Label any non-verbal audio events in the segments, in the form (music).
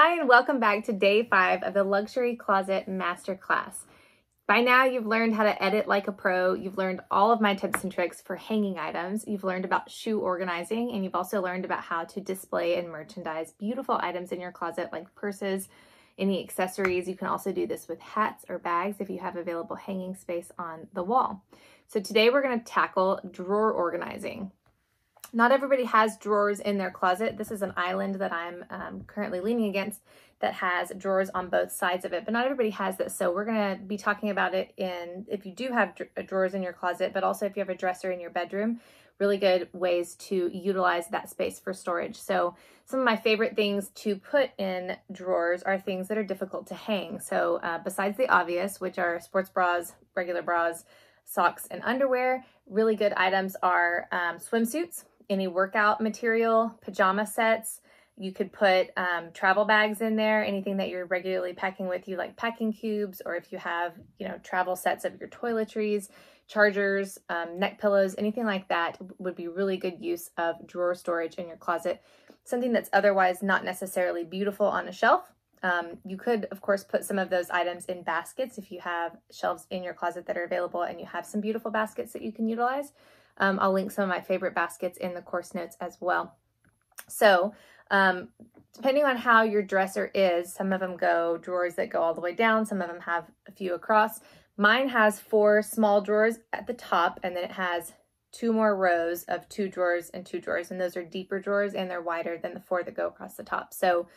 Hi, and welcome back to day five of the Luxury Closet Masterclass. By now, you've learned how to edit like a pro. You've learned all of my tips and tricks for hanging items. You've learned about shoe organizing, and you've also learned about how to display and merchandise beautiful items in your closet like purses, any accessories. You can also do this with hats or bags if you have available hanging space on the wall. So today we're going to tackle drawer organizing. Not everybody has drawers in their closet. This is an island that I'm um, currently leaning against that has drawers on both sides of it, but not everybody has this. So we're going to be talking about it in, if you do have uh, drawers in your closet, but also if you have a dresser in your bedroom, really good ways to utilize that space for storage. So some of my favorite things to put in drawers are things that are difficult to hang. So uh, besides the obvious, which are sports bras, regular bras, socks, and underwear, really good items are um, swimsuits any workout material, pajama sets. You could put um, travel bags in there, anything that you're regularly packing with you, like packing cubes, or if you have, you know, travel sets of your toiletries, chargers, um, neck pillows, anything like that would be really good use of drawer storage in your closet. Something that's otherwise not necessarily beautiful on a shelf. Um, you could, of course, put some of those items in baskets if you have shelves in your closet that are available and you have some beautiful baskets that you can utilize. Um, I'll link some of my favorite baskets in the course notes as well. So um, depending on how your dresser is, some of them go drawers that go all the way down. Some of them have a few across. Mine has four small drawers at the top and then it has two more rows of two drawers and two drawers. And those are deeper drawers and they're wider than the four that go across the top. So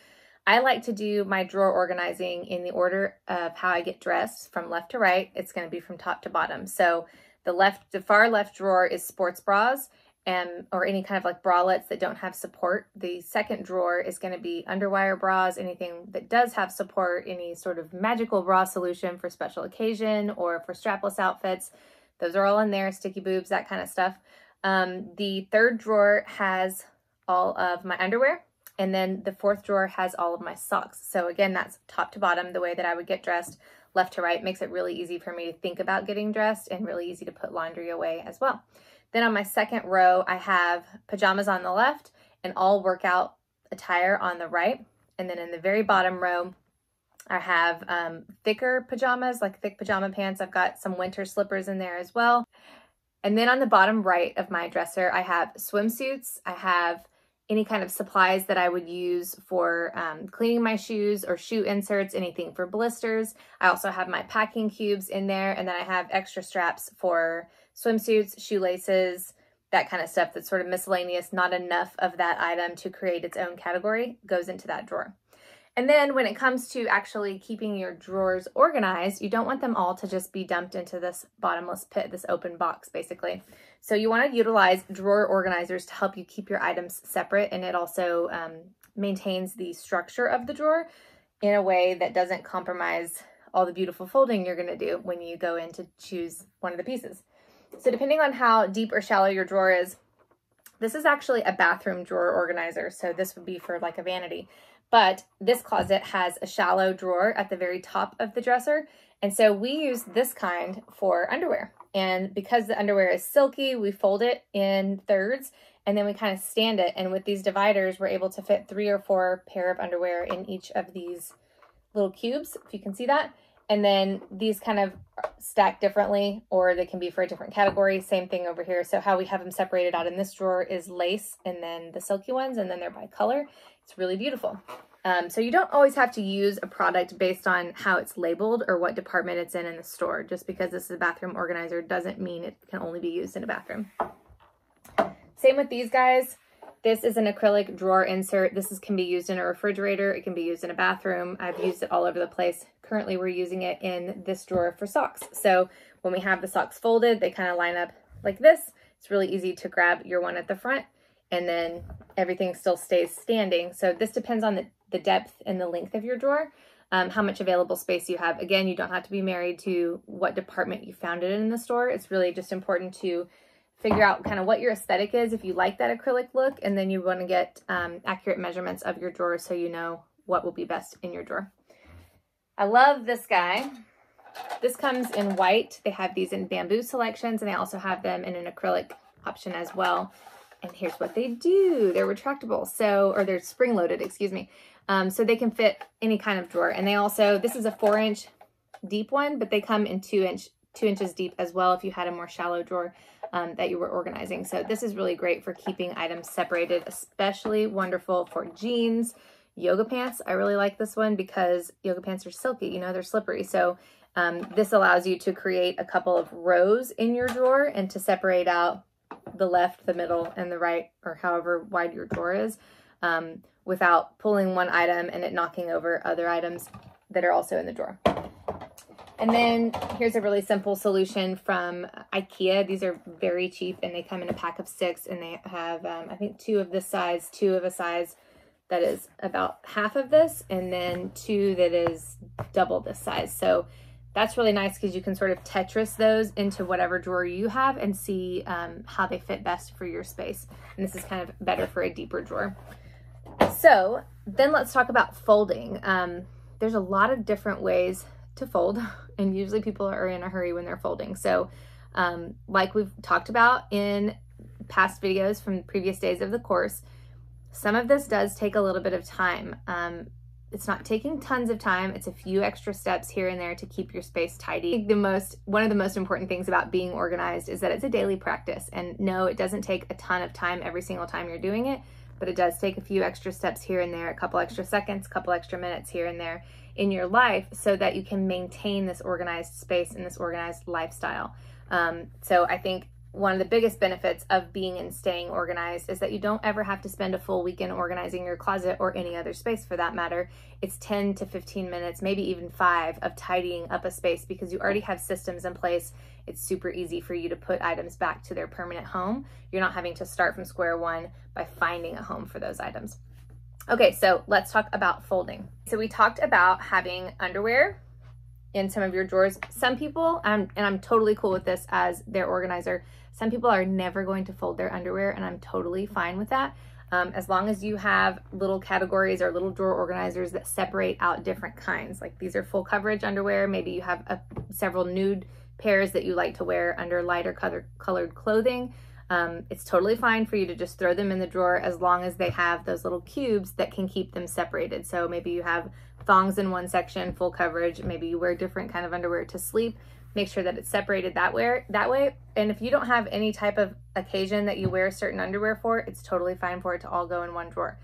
I like to do my drawer organizing in the order of how I get dressed from left to right. It's going to be from top to bottom. So the left, the far left drawer is sports bras and or any kind of like bralettes that don't have support. The second drawer is going to be underwire bras, anything that does have support, any sort of magical bra solution for special occasion or for strapless outfits. Those are all in there, sticky boobs, that kind of stuff. Um, the third drawer has all of my underwear. And then the fourth drawer has all of my socks. So again, that's top to bottom, the way that I would get dressed left to right makes it really easy for me to think about getting dressed and really easy to put laundry away as well. Then on my second row, I have pajamas on the left and all workout attire on the right. And then in the very bottom row, I have um, thicker pajamas, like thick pajama pants. I've got some winter slippers in there as well. And then on the bottom right of my dresser, I have swimsuits. I have any kind of supplies that I would use for um, cleaning my shoes or shoe inserts, anything for blisters. I also have my packing cubes in there, and then I have extra straps for swimsuits, shoelaces, that kind of stuff that's sort of miscellaneous. Not enough of that item to create its own category goes into that drawer. And then when it comes to actually keeping your drawers organized, you don't want them all to just be dumped into this bottomless pit, this open box, basically. So you want to utilize drawer organizers to help you keep your items separate, and it also um, maintains the structure of the drawer in a way that doesn't compromise all the beautiful folding you're going to do when you go in to choose one of the pieces. So depending on how deep or shallow your drawer is, this is actually a bathroom drawer organizer. So this would be for like a vanity. But this closet has a shallow drawer at the very top of the dresser. And so we use this kind for underwear. And because the underwear is silky, we fold it in thirds and then we kind of stand it. And with these dividers, we're able to fit three or four pair of underwear in each of these little cubes, if you can see that. And then these kind of stack differently, or they can be for a different category. Same thing over here. So how we have them separated out in this drawer is lace and then the silky ones, and then they're by color. It's really beautiful. Um, so you don't always have to use a product based on how it's labeled or what department it's in in the store. Just because this is a bathroom organizer doesn't mean it can only be used in a bathroom. Same with these guys. This is an acrylic drawer insert. This is, can be used in a refrigerator. It can be used in a bathroom. I've used it all over the place. Currently, we're using it in this drawer for socks. So when we have the socks folded, they kind of line up like this. It's really easy to grab your one at the front and then everything still stays standing. So this depends on the, the depth and the length of your drawer, um, how much available space you have. Again, you don't have to be married to what department you found it in the store. It's really just important to figure out kind of what your aesthetic is if you like that acrylic look, and then you want to get um, accurate measurements of your drawer so you know what will be best in your drawer. I love this guy. This comes in white. They have these in bamboo selections, and they also have them in an acrylic option as well. And here's what they do. They're retractable. So, or they're spring loaded, excuse me. Um, so they can fit any kind of drawer. And they also, this is a four inch deep one, but they come in two inch, two inches deep as well if you had a more shallow drawer um, that you were organizing. So this is really great for keeping items separated, especially wonderful for jeans, yoga pants. I really like this one because yoga pants are silky, you know, they're slippery. So um, this allows you to create a couple of rows in your drawer and to separate out the left, the middle, and the right, or however wide your drawer is, um, without pulling one item and it knocking over other items that are also in the drawer. And then here's a really simple solution from Ikea. These are very cheap and they come in a pack of six and they have, um, I think, two of this size, two of a size that is about half of this, and then two that is double this size. So that's really nice because you can sort of Tetris those into whatever drawer you have and see um, how they fit best for your space. And this is kind of better for a deeper drawer. So then let's talk about folding. Um, there's a lot of different ways to fold (laughs) and usually people are in a hurry when they're folding. So um, like we've talked about in past videos from previous days of the course, some of this does take a little bit of time. Um, it's not taking tons of time. It's a few extra steps here and there to keep your space tidy. The most, one of the most important things about being organized is that it's a daily practice. And no, it doesn't take a ton of time every single time you're doing it, but it does take a few extra steps here and there, a couple extra seconds, a couple extra minutes here and there in your life so that you can maintain this organized space and this organized lifestyle. Um, so I think one of the biggest benefits of being and staying organized is that you don't ever have to spend a full weekend organizing your closet or any other space for that matter. It's 10 to 15 minutes, maybe even five, of tidying up a space because you already have systems in place. It's super easy for you to put items back to their permanent home. You're not having to start from square one by finding a home for those items. Okay, so let's talk about folding. So we talked about having underwear in some of your drawers. Some people, um, and I'm totally cool with this as their organizer, some people are never going to fold their underwear and I'm totally fine with that. Um, as long as you have little categories or little drawer organizers that separate out different kinds. Like these are full coverage underwear. Maybe you have a, several nude pairs that you like to wear under lighter color, colored clothing. Um, it's totally fine for you to just throw them in the drawer as long as they have those little cubes that can keep them separated. So maybe you have thongs in one section, full coverage. Maybe you wear different kind of underwear to sleep make sure that it's separated that way that way. And if you don't have any type of occasion that you wear certain underwear for it's totally fine for it to all go in one drawer.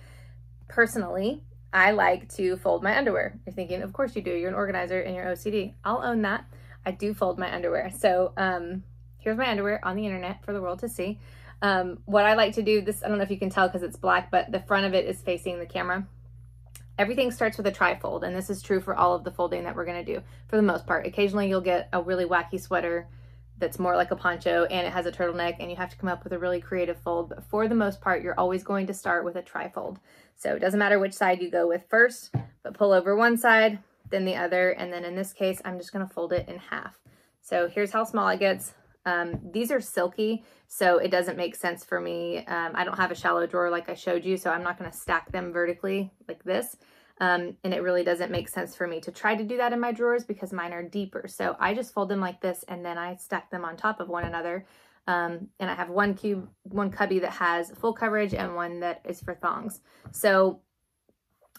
Personally i like to fold my underwear. You're thinking of course you do. You're an organizer and you're ocd i'll own that. I do fold my underwear. So um here's my underwear on the internet for the world to see. Um what i like to do this i don't know if you can tell because it's black but the front of it is facing the camera Everything starts with a trifold, and this is true for all of the folding that we're gonna do for the most part. Occasionally you'll get a really wacky sweater that's more like a poncho and it has a turtleneck and you have to come up with a really creative fold. But for the most part, you're always going to start with a trifold. So it doesn't matter which side you go with first, but pull over one side, then the other. And then in this case, I'm just gonna fold it in half. So here's how small it gets. Um, these are silky, so it doesn't make sense for me. Um, I don't have a shallow drawer like I showed you, so I'm not going to stack them vertically like this. Um, and it really doesn't make sense for me to try to do that in my drawers because mine are deeper. So I just fold them like this and then I stack them on top of one another. Um, and I have one cube, one cubby that has full coverage and one that is for thongs. So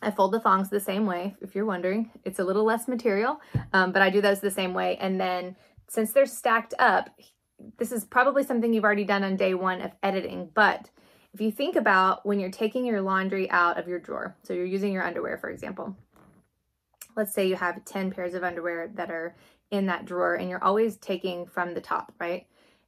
I fold the thongs the same way, if you're wondering. It's a little less material, um, but I do those the same way. And then since they're stacked up, this is probably something you've already done on day one of editing, but if you think about when you're taking your laundry out of your drawer, so you're using your underwear, for example, let's say you have 10 pairs of underwear that are in that drawer and you're always taking from the top, right?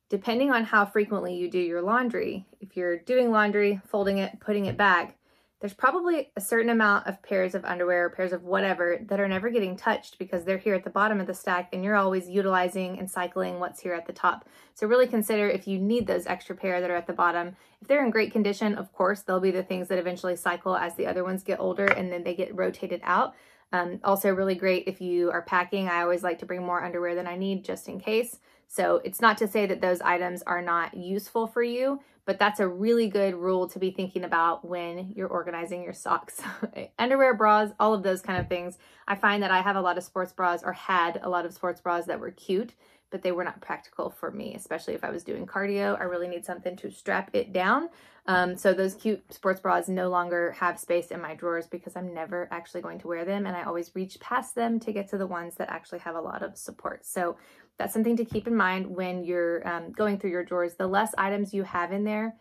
Depending on how frequently you do your laundry, if you're doing laundry, folding it, putting it back, there's probably a certain amount of pairs of underwear, or pairs of whatever that are never getting touched because they're here at the bottom of the stack and you're always utilizing and cycling what's here at the top. So really consider if you need those extra pair that are at the bottom. If they're in great condition, of course, they'll be the things that eventually cycle as the other ones get older and then they get rotated out. Um, also really great if you are packing. I always like to bring more underwear than I need just in case. So it's not to say that those items are not useful for you, but that's a really good rule to be thinking about when you're organizing your socks. (laughs) Underwear, bras, all of those kind of things. I find that I have a lot of sports bras or had a lot of sports bras that were cute but they were not practical for me, especially if I was doing cardio. I really need something to strap it down. Um, so those cute sports bras no longer have space in my drawers because I'm never actually going to wear them and I always reach past them to get to the ones that actually have a lot of support. So that's something to keep in mind when you're um, going through your drawers. The less items you have in there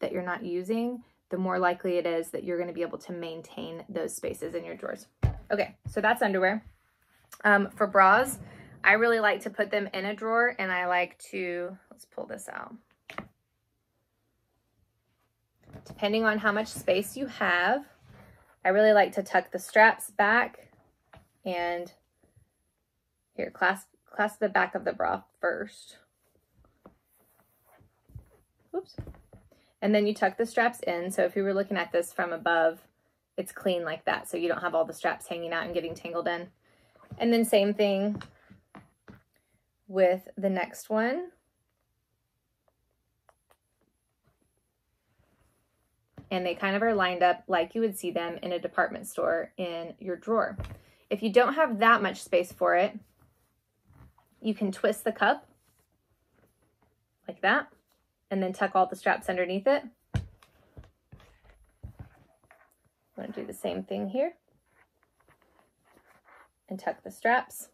that you're not using, the more likely it is that you're going to be able to maintain those spaces in your drawers. Okay, so that's underwear. Um, for bras, I really like to put them in a drawer and I like to, let's pull this out. Depending on how much space you have, I really like to tuck the straps back and here, clasp, clasp the back of the bra first. Oops. And then you tuck the straps in. So if you were looking at this from above, it's clean like that. So you don't have all the straps hanging out and getting tangled in. And then same thing with the next one. And they kind of are lined up like you would see them in a department store in your drawer. If you don't have that much space for it, you can twist the cup like that and then tuck all the straps underneath it. I'm to do the same thing here and tuck the straps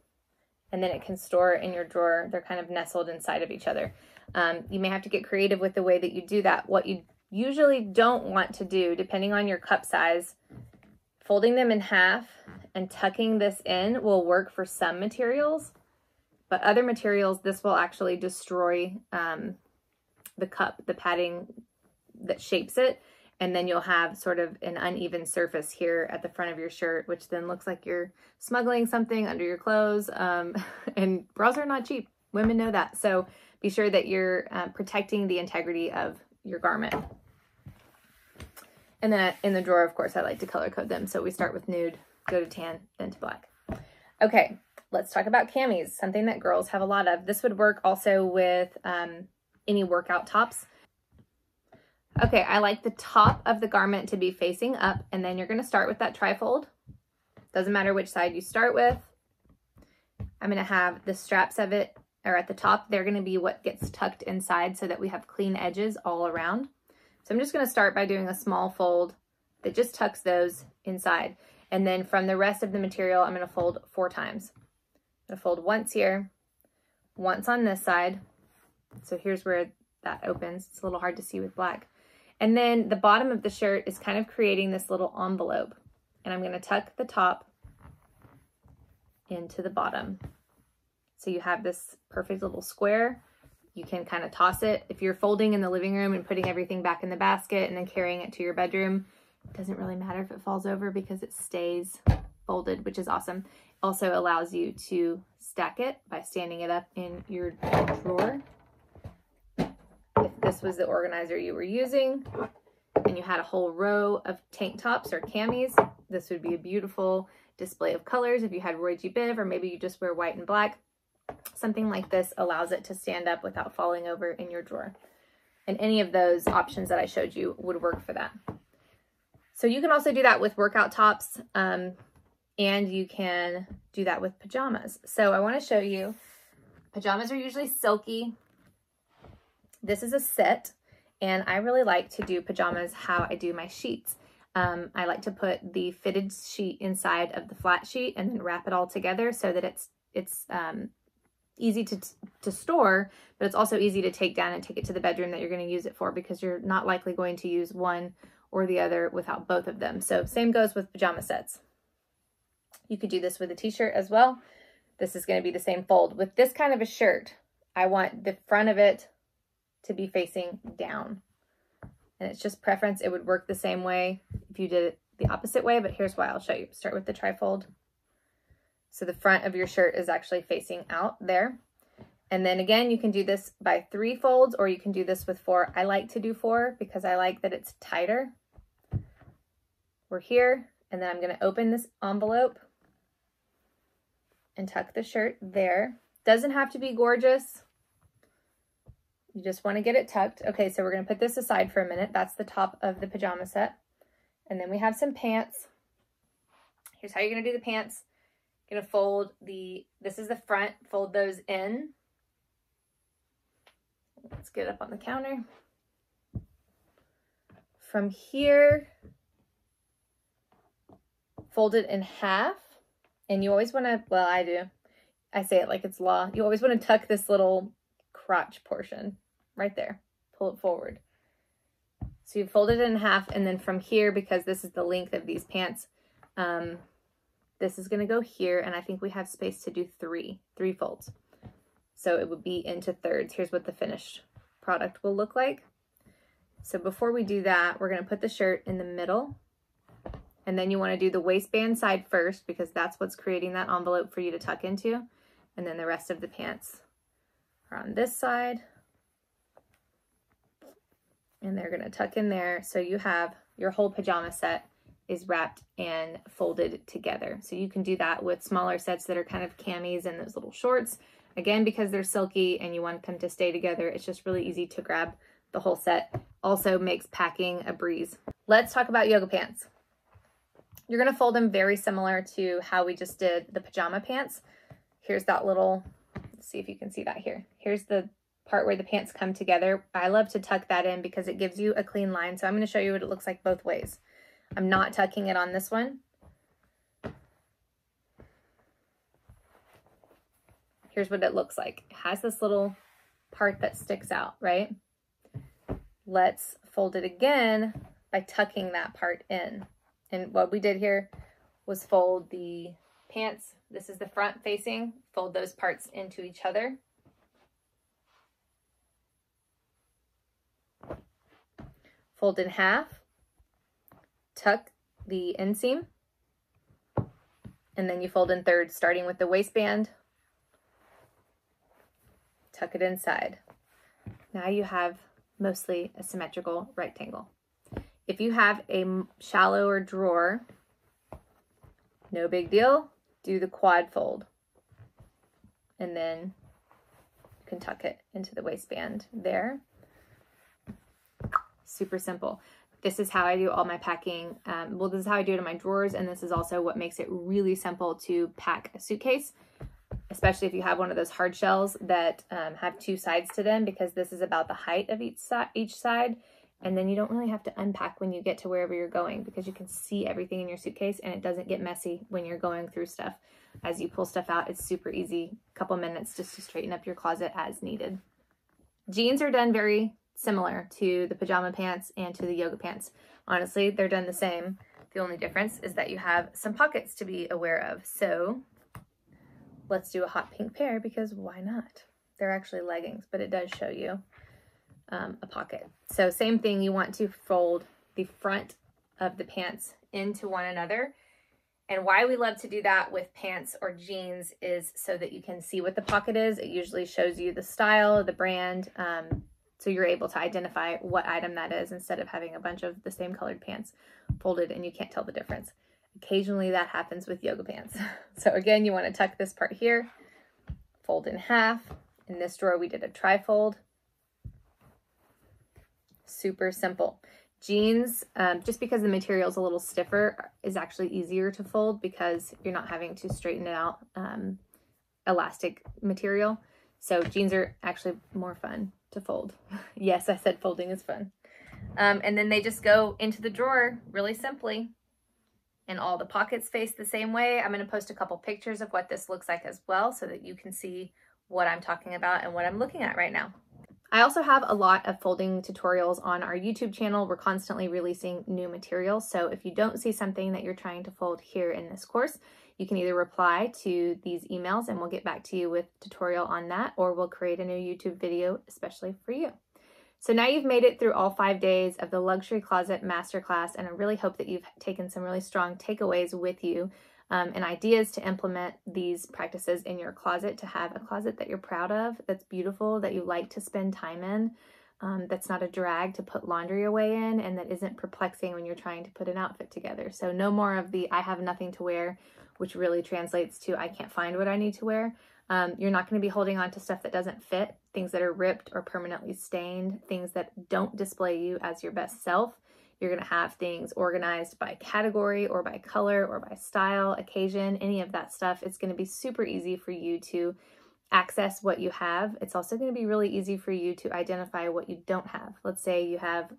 and then it can store in your drawer. They're kind of nestled inside of each other. Um, you may have to get creative with the way that you do that. What you usually don't want to do, depending on your cup size, folding them in half and tucking this in will work for some materials, but other materials, this will actually destroy um, the cup, the padding that shapes it. And then you'll have sort of an uneven surface here at the front of your shirt, which then looks like you're smuggling something under your clothes. Um, (laughs) and bras are not cheap. Women know that. So be sure that you're uh, protecting the integrity of your garment. And then in the drawer, of course, I like to color code them. So we start with nude, go to tan, then to black. Okay, let's talk about camis, something that girls have a lot of. This would work also with um, any workout tops. Okay, I like the top of the garment to be facing up, and then you're going to start with that trifold. Doesn't matter which side you start with. I'm going to have the straps of it are at the top. They're going to be what gets tucked inside so that we have clean edges all around. So I'm just going to start by doing a small fold that just tucks those inside. And then from the rest of the material, I'm going to fold four times. I'm going to fold once here, once on this side, so here's where that opens. It's a little hard to see with black. And then the bottom of the shirt is kind of creating this little envelope. And I'm going to tuck the top into the bottom. So you have this perfect little square. You can kind of toss it. If you're folding in the living room and putting everything back in the basket and then carrying it to your bedroom, it doesn't really matter if it falls over because it stays folded, which is awesome. Also allows you to stack it by standing it up in your drawer this was the organizer you were using and you had a whole row of tank tops or camis, this would be a beautiful display of colors. If you had Roy G. Biv or maybe you just wear white and black, something like this allows it to stand up without falling over in your drawer. And any of those options that I showed you would work for that. So you can also do that with workout tops um, and you can do that with pajamas. So I want to show you, pajamas are usually silky this is a set and I really like to do pajamas how I do my sheets. Um, I like to put the fitted sheet inside of the flat sheet and then wrap it all together so that it's it's um, easy to, to store, but it's also easy to take down and take it to the bedroom that you're going to use it for because you're not likely going to use one or the other without both of them. So same goes with pajama sets. You could do this with a t-shirt as well. This is going to be the same fold. With this kind of a shirt, I want the front of it to be facing down. And it's just preference. It would work the same way if you did it the opposite way, but here's why I'll show you. Start with the trifold. So the front of your shirt is actually facing out there. And then again, you can do this by three folds or you can do this with four. I like to do four because I like that it's tighter. We're here, and then I'm gonna open this envelope and tuck the shirt there. Doesn't have to be gorgeous. You just want to get it tucked. Okay, so we're going to put this aside for a minute. That's the top of the pajama set. And then we have some pants. Here's how you're going to do the pants. You're going to fold the, this is the front, fold those in Let's get up on the counter. From here, fold it in half. And you always want to, well, I do. I say it like it's law. You always want to tuck this little crotch portion right there. Pull it forward. So you fold it in half and then from here, because this is the length of these pants, um, this is going to go here and I think we have space to do three, three folds. So it would be into thirds. Here's what the finished product will look like. So before we do that, we're going to put the shirt in the middle and then you want to do the waistband side first because that's what's creating that envelope for you to tuck into. And then the rest of the pants are on this side. And they're going to tuck in there. So you have your whole pajama set is wrapped and folded together. So you can do that with smaller sets that are kind of camis and those little shorts. Again, because they're silky and you want them to stay together, it's just really easy to grab the whole set. Also makes packing a breeze. Let's talk about yoga pants. You're going to fold them very similar to how we just did the pajama pants. Here's that little, let's see if you can see that here. Here's the part where the pants come together. I love to tuck that in because it gives you a clean line. So I'm going to show you what it looks like both ways. I'm not tucking it on this one. Here's what it looks like. It has this little part that sticks out, right? Let's fold it again by tucking that part in. And what we did here was fold the pants. This is the front facing. Fold those parts into each other. Fold in half. Tuck the inseam. And then you fold in thirds, starting with the waistband. Tuck it inside. Now you have mostly a symmetrical rectangle. If you have a shallower drawer, no big deal. Do the quad fold. And then you can tuck it into the waistband there. Super simple. This is how I do all my packing. Um, well, this is how I do it in my drawers, and this is also what makes it really simple to pack a suitcase, especially if you have one of those hard shells that um, have two sides to them, because this is about the height of each, si each side and then you don't really have to unpack when you get to wherever you're going because you can see everything in your suitcase and it doesn't get messy when you're going through stuff. As you pull stuff out, it's super easy. A couple minutes just to straighten up your closet as needed. Jeans are done very similar to the pajama pants and to the yoga pants. Honestly, they're done the same. The only difference is that you have some pockets to be aware of. So let's do a hot pink pair because why not? They're actually leggings, but it does show you um, a pocket. So same thing, you want to fold the front of the pants into one another. And why we love to do that with pants or jeans is so that you can see what the pocket is. It usually shows you the style, the brand, um, so you're able to identify what item that is instead of having a bunch of the same colored pants folded and you can't tell the difference. Occasionally that happens with yoga pants. (laughs) So again, you want to tuck this part here, fold in half. In this drawer, we did a tri-fold super simple. Jeans, um, just because the material is a little stiffer, is actually easier to fold because you're not having to straighten it out um, elastic material. So jeans are actually more fun to fold. (laughs) yes, I said folding is fun. Um, and then they just go into the drawer really simply. And all the pockets face the same way. I'm going to post a couple pictures of what this looks like as well so that you can see what I'm talking about and what I'm looking at right now. I also have a lot of folding tutorials on our YouTube channel. We're constantly releasing new materials. So if you don't see something that you're trying to fold here in this course, you can either reply to these emails and we'll get back to you with tutorial on that, or we'll create a new YouTube video especially for you. So now you've made it through all five days of the Luxury Closet Masterclass, and I really hope that you've taken some really strong takeaways with you um, and ideas to implement these practices in your closet to have a closet that you're proud of, that's beautiful, that you like to spend time in, um, that's not a drag to put laundry away in, and that isn't perplexing when you're trying to put an outfit together. So, no more of the I have nothing to wear, which really translates to I can't find what I need to wear. Um, you're not going to be holding on to stuff that doesn't fit, things that are ripped or permanently stained, things that don't display you as your best self. You're going to have things organized by category or by color or by style, occasion, any of that stuff. It's going to be super easy for you to access what you have, it's also going to be really easy for you to identify what you don't have. Let's say you have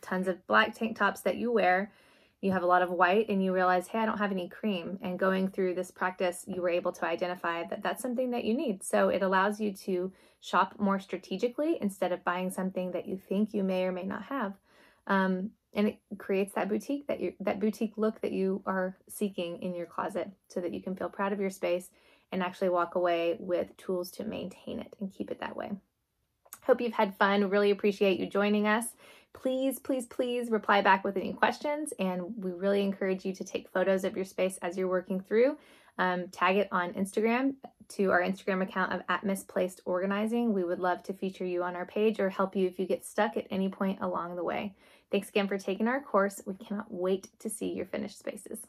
tons of black tank tops that you wear, you have a lot of white, and you realize, hey, I don't have any cream. And going through this practice, you were able to identify that that's something that you need. So it allows you to shop more strategically instead of buying something that you think you may or may not have. Um, and it creates that boutique that you that boutique look that you are seeking in your closet so that you can feel proud of your space and actually walk away with tools to maintain it and keep it that way. Hope you've had fun. Really appreciate you joining us. Please, please, please reply back with any questions. And we really encourage you to take photos of your space as you're working through. Um, tag it on Instagram to our Instagram account of at misplaced organizing. We would love to feature you on our page or help you if you get stuck at any point along the way. Thanks again for taking our course. We cannot wait to see your finished spaces.